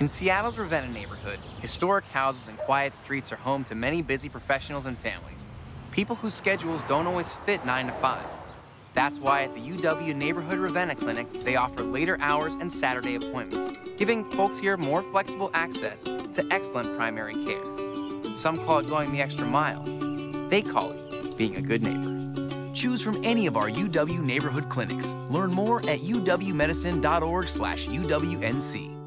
In Seattle's Ravenna neighborhood, historic houses and quiet streets are home to many busy professionals and families. People whose schedules don't always fit 9 to 5. That's why at the UW Neighborhood Ravenna Clinic, they offer later hours and Saturday appointments, giving folks here more flexible access to excellent primary care. Some call it going the extra mile. They call it being a good neighbor. Choose from any of our UW neighborhood clinics. Learn more at uwmedicine.org/uwnc.